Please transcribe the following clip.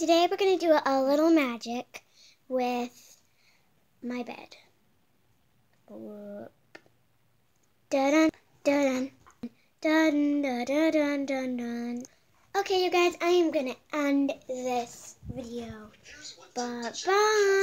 today we're going to do a little magic with my bed. Dun dun dun dun dun dun dun dun. Okay, you guys, I am going to end this video. Bye-bye.